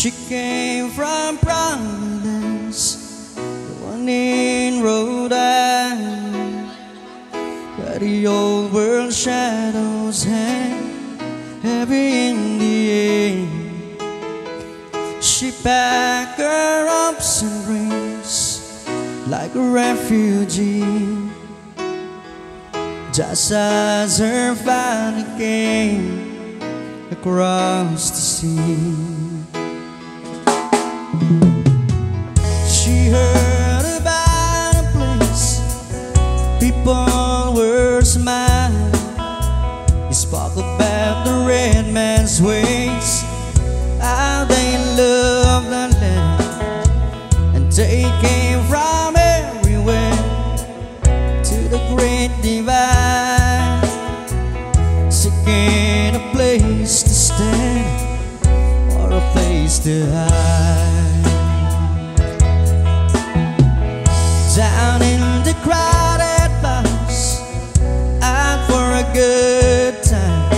She came from Providence, the one in Rhode Island, where the old world shadows hang heavy in the air. She packed her ups and rings like a refugee, just as her father came across the sea. They came from everywhere to the great divide, seeking a place to stand or a place to hide. Down in the crowded bus, out for a good time.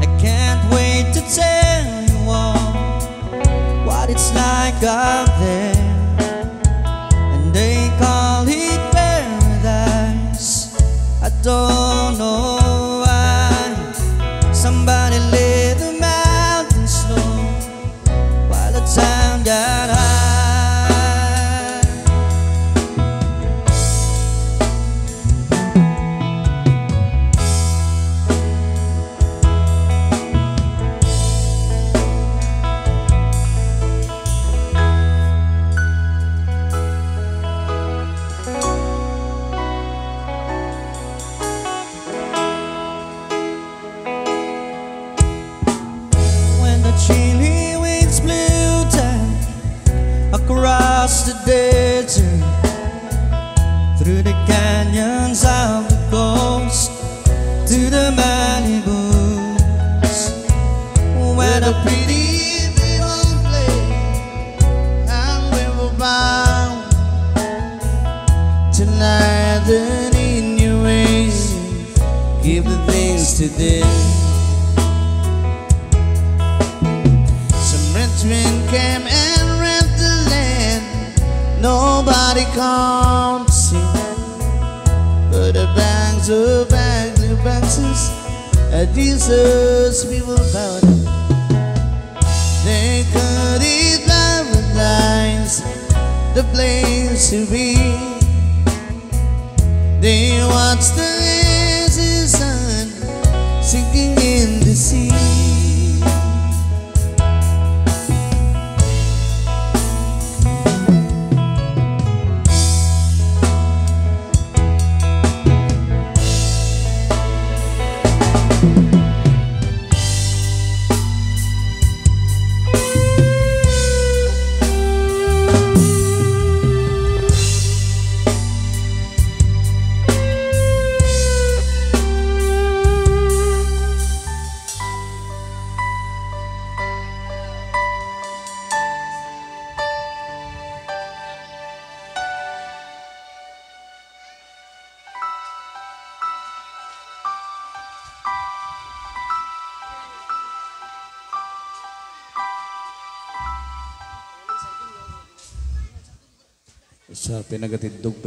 I can't wait to tell you all what it's like out there. Don't know why. Somebody let the mountains snow while the town got the desert through the canyons of the coast to the Malibus where the pretty people play and we were bound tonight that in your ways give the things to them Some Frenchmen came and. Nobody comes see. But the banks of Agnew boxes are Jesus people about it. They cut it paradise, the place to be. They watch the sa pinagatindog